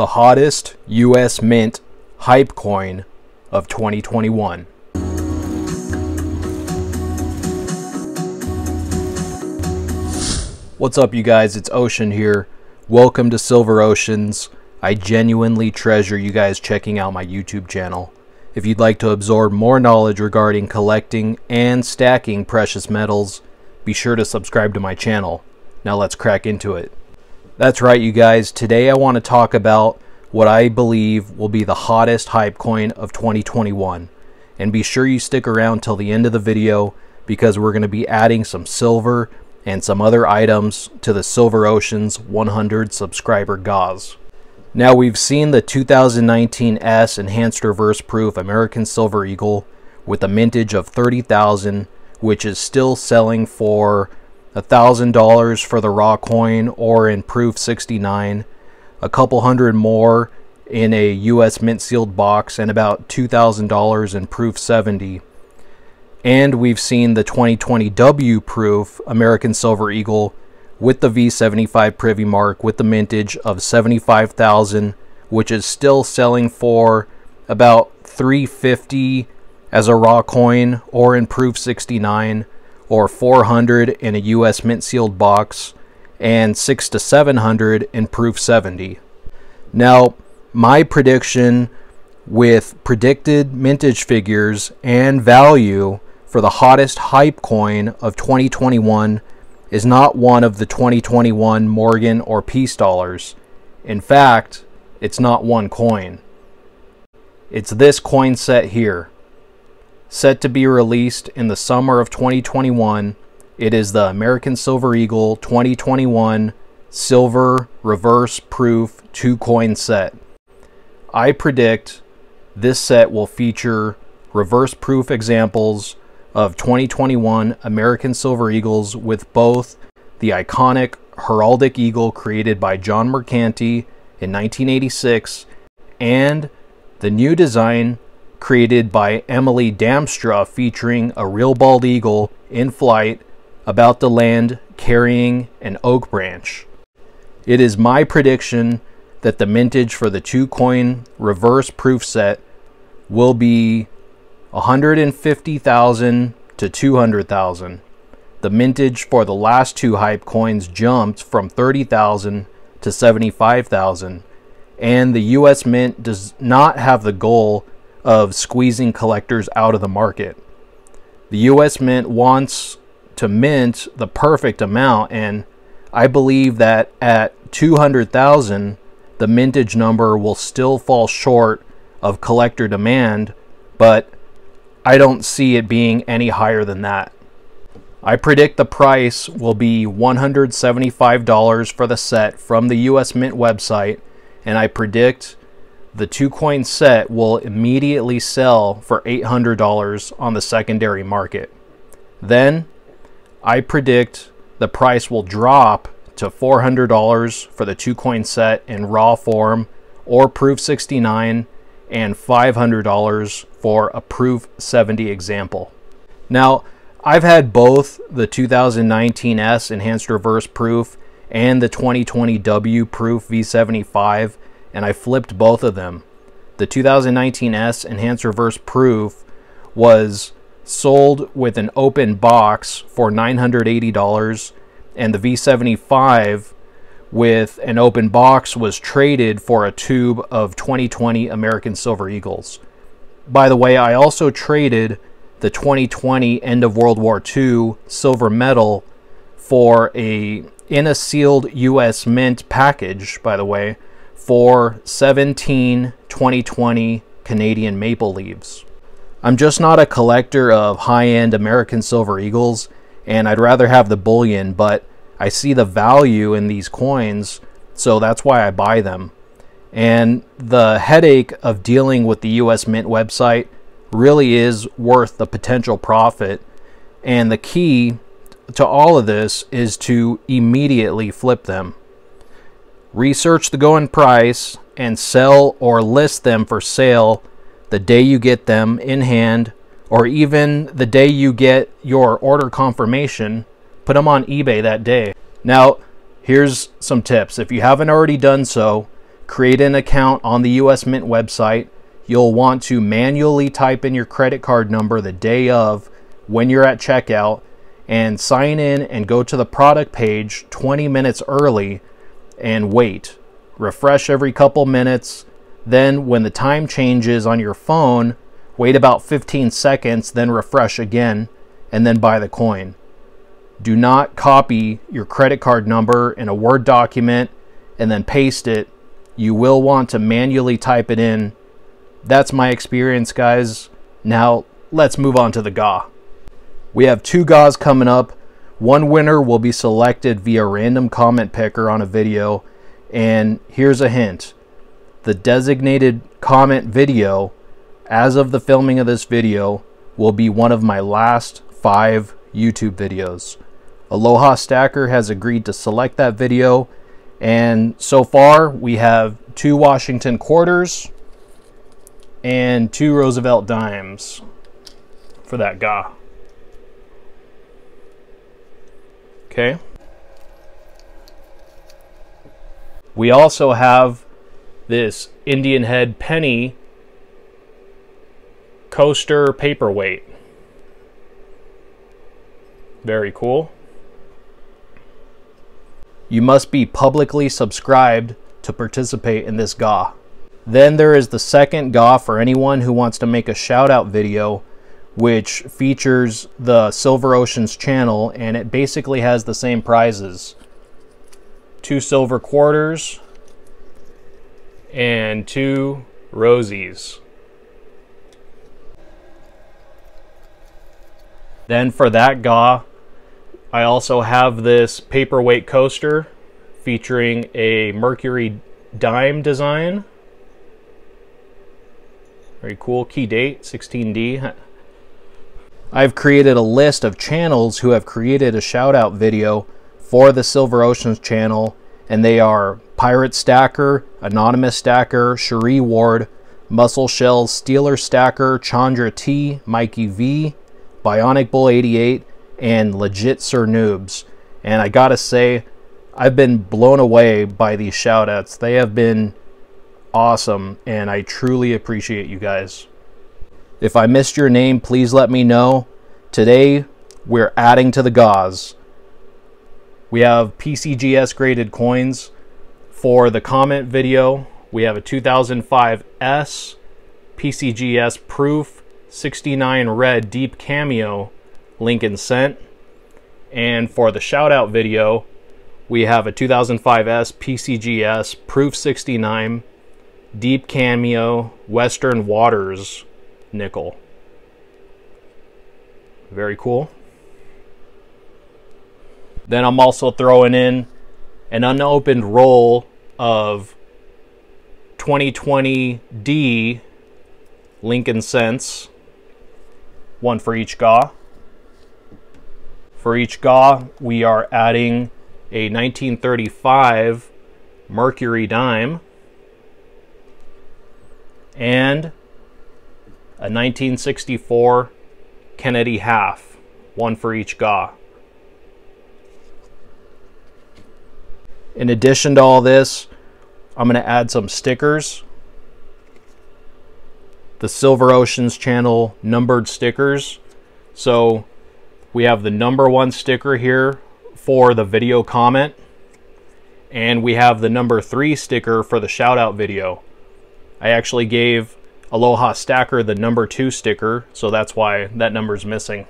the hottest US Mint hype coin of 2021. What's up, you guys? It's Ocean here. Welcome to Silver Oceans. I genuinely treasure you guys checking out my YouTube channel. If you'd like to absorb more knowledge regarding collecting and stacking precious metals, be sure to subscribe to my channel. Now let's crack into it. That's right, you guys. Today I want to talk about what I believe will be the hottest hype coin of 2021. And be sure you stick around till the end of the video because we're going to be adding some silver and some other items to the Silver Oceans 100 subscriber GAWs. Now we've seen the 2019 S Enhanced Reverse Proof American Silver Eagle with a mintage of 30,000 which is still selling for $1,000 for the raw coin or in proof 69, a couple hundred more in a US mint sealed box and about $2,000 in proof 70. And we've seen the 2020 W proof American Silver Eagle with the V75 Privy Mark with the mintage of 75,000 which is still selling for about 350 as a raw coin or in proof 69 or 400 in a US mint sealed box and 6 to 700 in proof 70. Now, my prediction with predicted mintage figures and value for the hottest hype coin of 2021 is not one of the 2021 Morgan or Peace dollars. In fact, it's not one coin. It's this coin set here set to be released in the summer of 2021. It is the American Silver Eagle 2021 Silver Reverse Proof 2 coin set. I predict this set will feature reverse proof examples of 2021 American Silver Eagles with both the iconic heraldic eagle created by John Mercanti in 1986 and the new design created by Emily Damstra featuring a real bald eagle in flight about the land carrying an oak branch. It is my prediction that the mintage for the two coin reverse proof set will be 150,000 to 200,000. The mintage for the last two hype coins jumped from 30,000 to 75,000 and the US Mint does not have the goal of squeezing collectors out of the market. The US Mint wants to mint the perfect amount, and I believe that at 200,000, the mintage number will still fall short of collector demand, but I don't see it being any higher than that. I predict the price will be $175 for the set from the US Mint website, and I predict the two coin set will immediately sell for $800 on the secondary market. Then I predict the price will drop to $400 for the two coin set in raw form or proof 69 and $500 for a proof 70 example. Now, I've had both the 2019S enhanced reverse proof and the 2020W proof V75 and I flipped both of them. The 2019S Enhanced Reverse Proof was sold with an open box for $980 and the V75 with an open box was traded for a tube of 2020 American Silver Eagles. By the way, I also traded the 2020 end of World War II silver medal for a in a sealed US mint package, by the way, for 17 2020 Canadian maple leaves. I'm just not a collector of high-end American Silver Eagles, and I'd rather have the bullion, but I see the value in these coins, so that's why I buy them. And the headache of dealing with the US Mint website really is worth the potential profit. And the key to all of this is to immediately flip them. Research the going price and sell or list them for sale the day you get them in hand or even the day you get your order confirmation. Put them on eBay that day. Now, here's some tips. If you haven't already done so, create an account on the US Mint website. You'll want to manually type in your credit card number the day of when you're at checkout and sign in and go to the product page 20 minutes early and wait. Refresh every couple minutes. Then, when the time changes on your phone, wait about 15 seconds, then refresh again, and then buy the coin. Do not copy your credit card number in a Word document and then paste it. You will want to manually type it in. That's my experience, guys. Now, let's move on to the GA. We have two GAs coming up. One winner will be selected via random comment picker on a video. And here's a hint. The designated comment video, as of the filming of this video, will be one of my last five YouTube videos. Aloha Stacker has agreed to select that video. And so far, we have two Washington quarters and two Roosevelt dimes for that GA. Okay. We also have this Indian Head Penny coaster paperweight. Very cool. You must be publicly subscribed to participate in this GA. Then there is the second GA for anyone who wants to make a shout out video which features the Silver Oceans channel, and it basically has the same prizes. Two silver quarters and two rosies. Then for that gaw, I also have this paperweight coaster featuring a Mercury dime design. Very cool. Key date 16D. I've created a list of channels who have created a shout out video for the Silver Oceans channel, and they are Pirate Stacker, Anonymous Stacker, Sherieward, Muscle Shells, Steeler Stacker, Chhanda T, Mikee Vee, Bionic Bull 88, and Legit Sir Noobs. And I gotta say, I've been blown away by these shoutouts. They have been awesome, and I truly appreciate you guys. If I missed your name, please let me know. Today, we're adding to the GAWs. We have PCGS graded coins. For the comment video, we have a 2005 S PCGS Proof 69 Red Deep Cameo Lincoln Cent. And for the shout out video, we have a 2005 S PCGS Proof 69 Deep Cameo Western Waters nickel. Very cool. Then I'm also throwing in an unopened roll of 2020D Lincoln Cents, one for each GAW. For each GAW, we are adding a 1935 Mercury dime and a 1964 Kennedy half, one for each GA. In addition to all this, I'm going to add some stickers. The Silver Oceans channel numbered stickers. So we have the number one sticker here for the video comment. And we have the number three sticker for the shout out video. I actually gave Aloha Stacker the number two sticker, so that's why that number is missing.